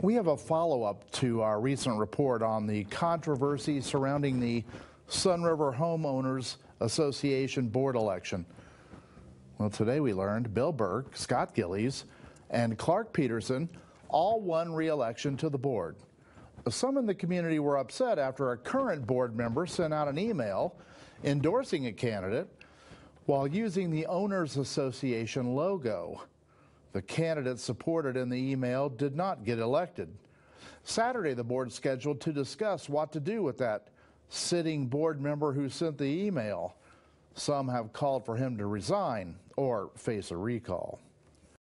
We have a follow up to our recent report on the controversy surrounding the Sunriver Homeowners Association board election. Well, today we learned Bill Burke, Scott Gillies, and Clark Peterson all won re election to the board. Some in the community were upset after a current board member sent out an email endorsing a candidate while using the Owners Association logo. The candidate supported in the email did not get elected. Saturday, the board scheduled to discuss what to do with that sitting board member who sent the email. Some have called for him to resign or face a recall.